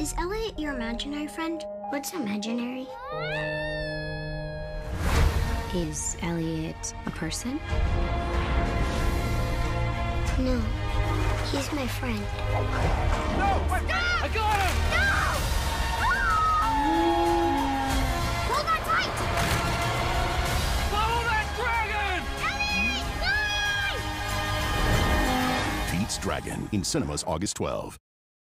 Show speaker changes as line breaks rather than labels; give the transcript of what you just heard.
Is Elliot your imaginary friend? What's imaginary?
Is Elliot a person?
No. He's my friend.
No! Wait, I got him!
Hold on tight!
Follow that dragon!
Elliot!
Pete's Dragon in cinemas August 12.